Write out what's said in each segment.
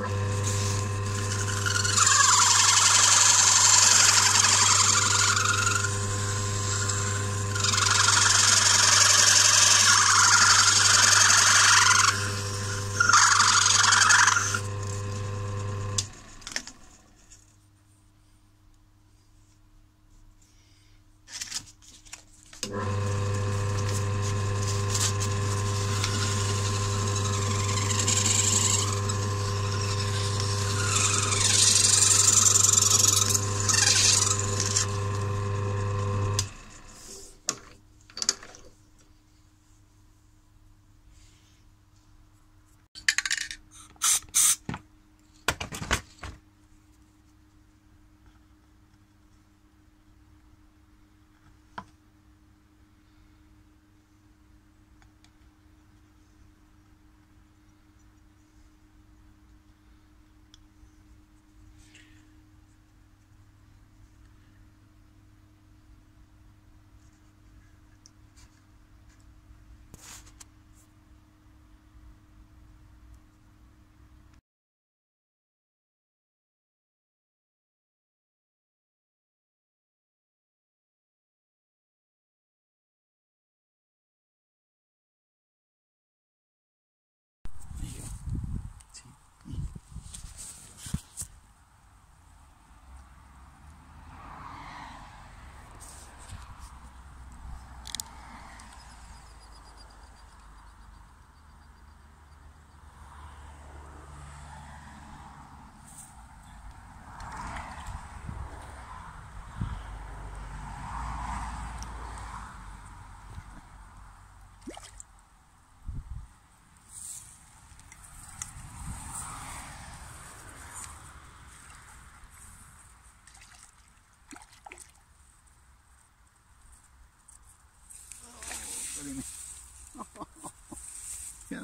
Amen.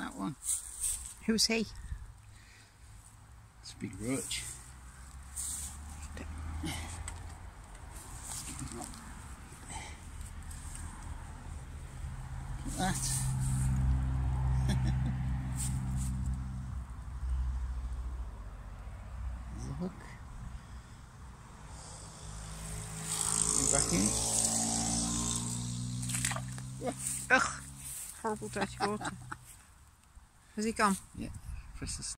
Get that one. Who's he? It's a big roach. Look that. There's a hook. Get back in. Ugh. Horrible dirty water. Has he gone? Yeah, press the